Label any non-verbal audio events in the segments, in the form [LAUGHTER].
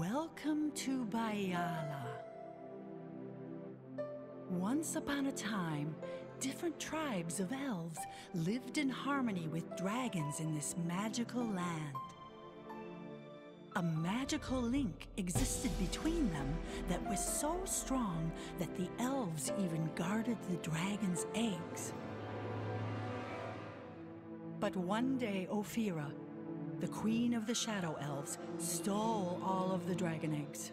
Welcome to Bayala. Once upon a time, different tribes of elves lived in harmony with dragons in this magical land. A magical link existed between them that was so strong that the elves even guarded the dragon's eggs. But one day, Ophira, the queen of the Shadow Elves, stole all of the dragon eggs.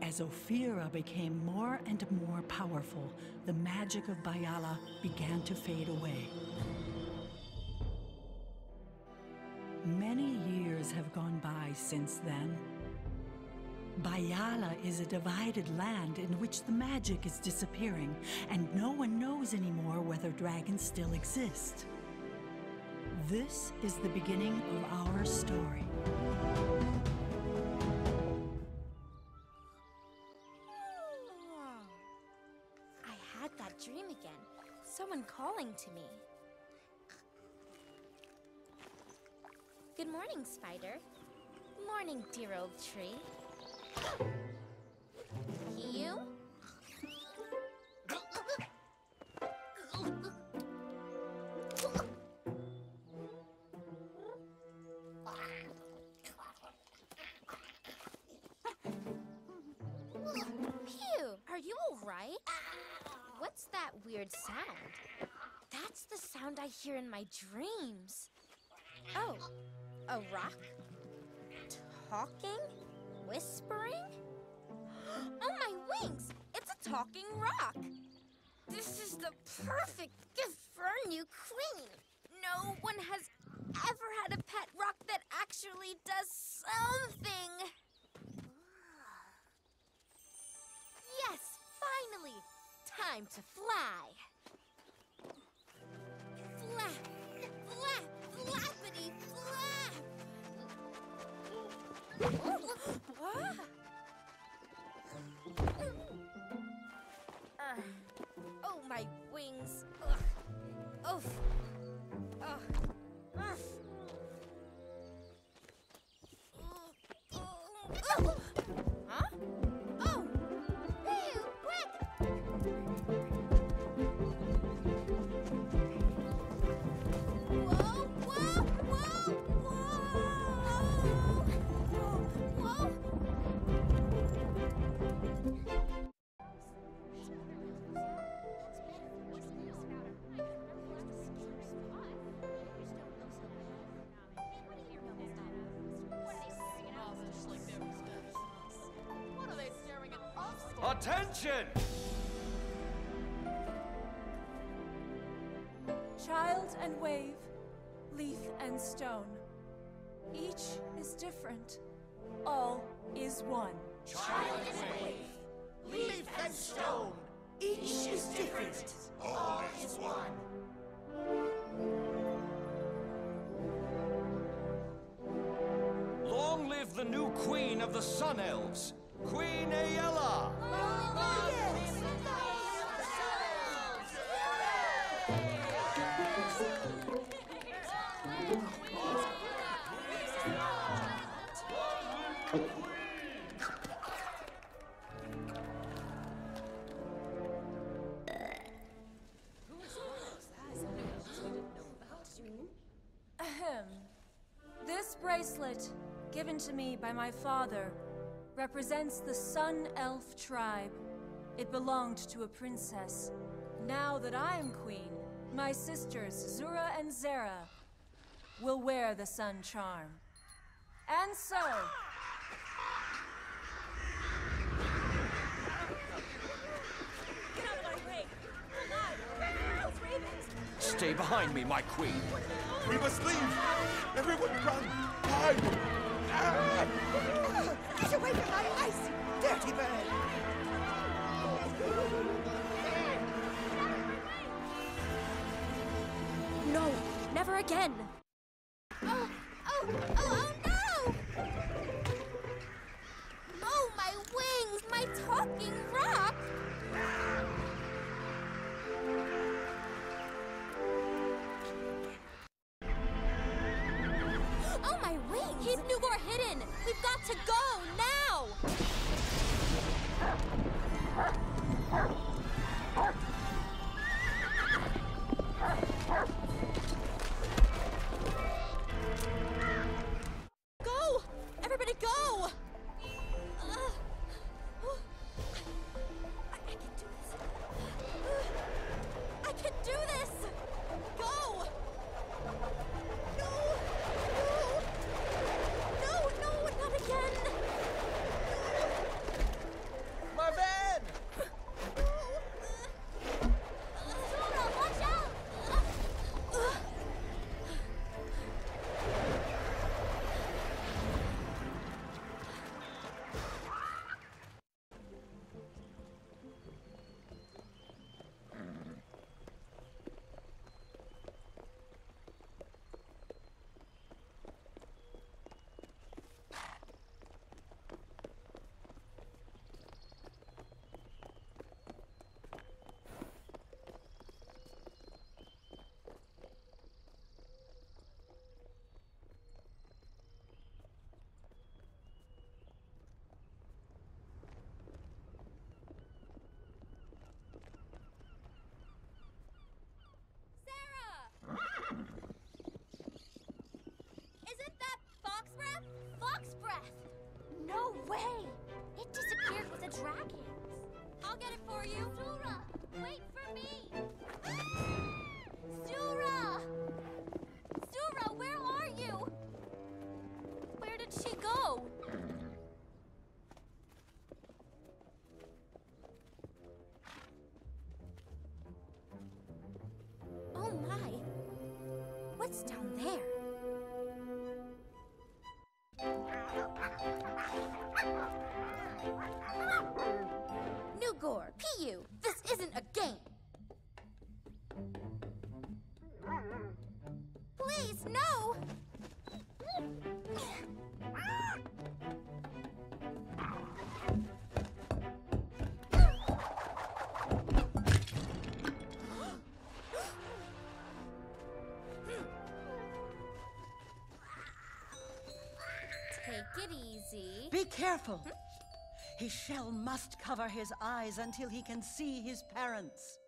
As Ophira became more and more powerful, the magic of Bayala began to fade away. Many years have gone by since then. Bayala is a divided land in which the magic is disappearing, and no one knows anymore whether dragons still exist. This is the beginning of our story. I had that dream again. Someone calling to me. Good morning, Spider. Morning, dear old tree. What's that weird sound? That's the sound I hear in my dreams. Oh, a rock? Talking? Whispering? Oh, my wings! It's a talking rock! This is the perfect gift for our new queen! No one has ever had a pet rock that actually does something! Yes, finally! Time to fly! Flap! Flap! Flappity flap! Uh, oh, my wings! Ugh. Oof! Ugh. Ugh. Attention! Child and wave, leaf and stone. Each is different. All is one. Child and wave, leaf and stone, each is different, all is one. Long live the new queen of the Sun Elves, Queen Ayala! Ahem. This bracelet, given to me by my father, represents the Sun Elf tribe. It belonged to a princess. Now that I am queen, my sisters Zura and Zera will wear the sun charm. And so, Stay behind me, my queen. We must leave! Everyone run! Hide! Ah! Get away from my ice, dirty bird! No, never again. Oh, oh, oh, oh no! Oh, my wings, my talking rock! Hidden! We've got to! Go now! Fox breath! No way! It disappeared with the dragons. I'll get it for you. Sura, wait for me. Careful. His shell must cover his eyes until he can see his parents.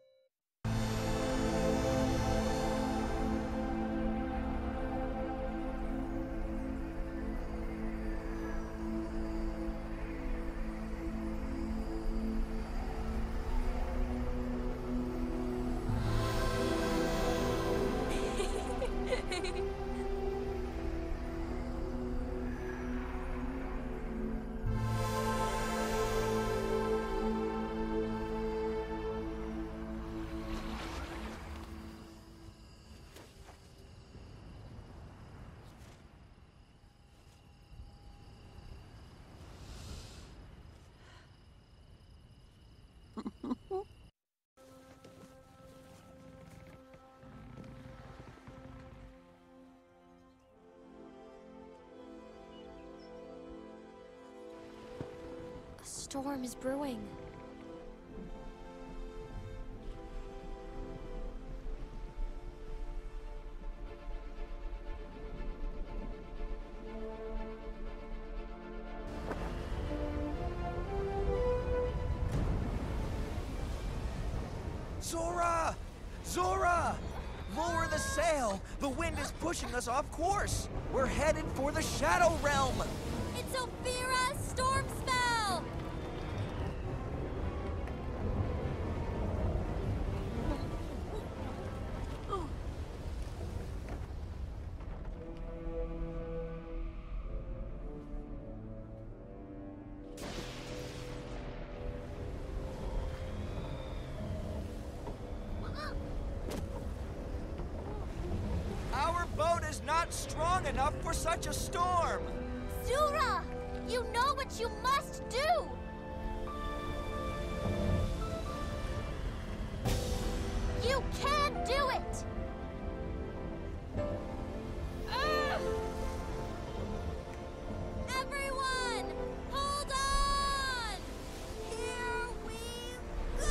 Storm is brewing. Zora! Zora! Lower the sail! The wind is pushing us off course! We're headed for the Shadow Realm! It's Ophira Storm not strong enough for such a storm! Zura! You know what you must do! You can do it! Ugh! Everyone, hold on! Here we go!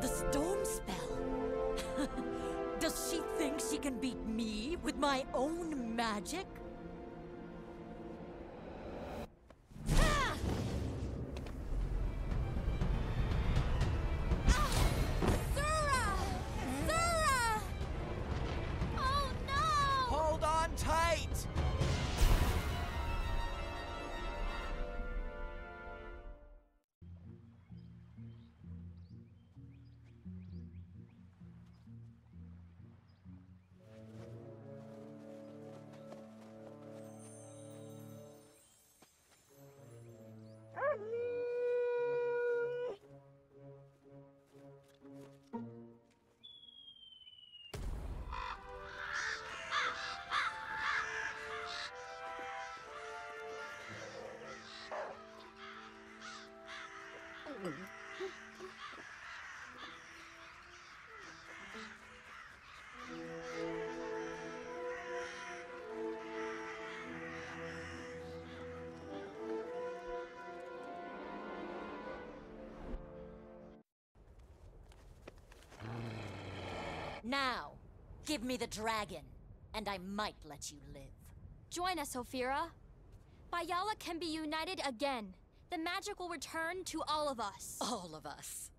The storm spell. Does she can beat me with my own own magic? Now, give me the dragon, and I might let you live. Join us, Ophira. Bayala can be united again. The magic will return to all of us. All of us.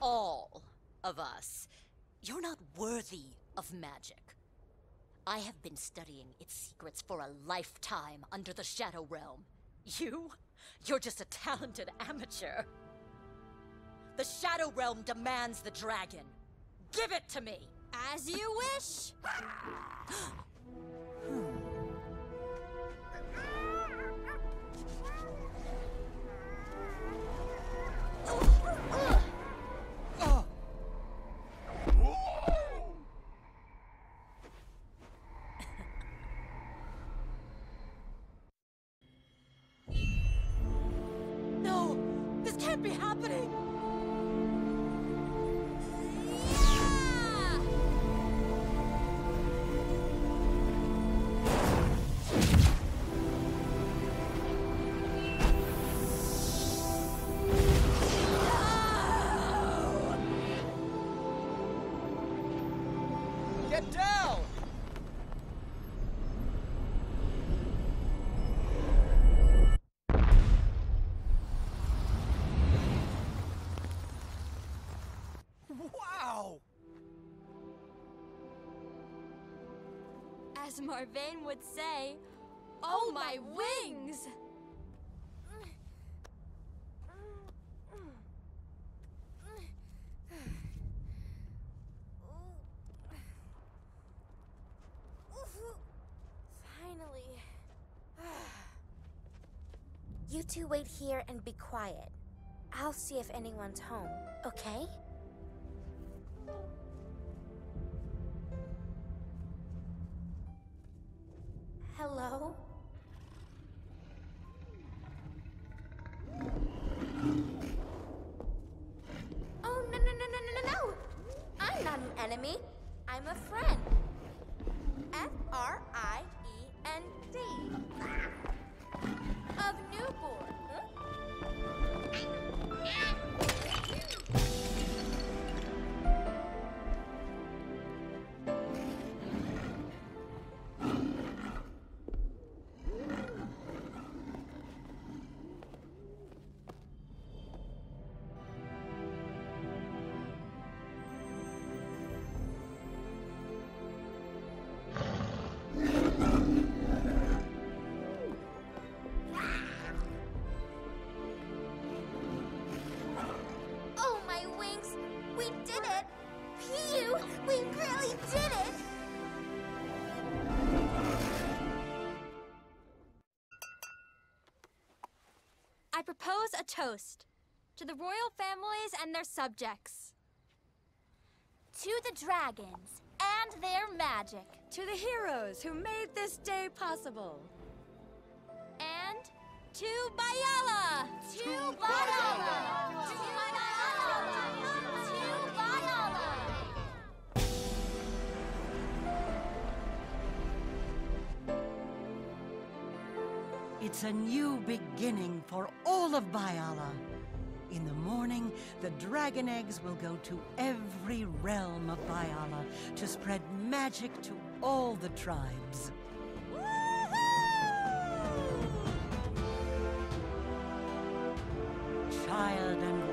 All of us. You're not worthy of magic. I have been studying its secrets for a lifetime under the Shadow Realm. You? You're just a talented amateur. The Shadow Realm demands the dragon. Give it to me! As you wish! [GASPS] [GASPS] [GASPS] Get down! Wow! As Marvain would say, Oh, oh my wings! Finally. [SIGHS] You two wait here and be quiet. I'll see if anyone's home, okay? Propose a toast to the royal families and their subjects. To the dragons and their magic. To the heroes who made this day possible. And to Bayala! To Bayala! To Bayala! To Bayala! It's a new beginning for all of Bayala. In the morning, the dragon eggs will go to every realm of Bayala to spread magic to all the tribes. Child and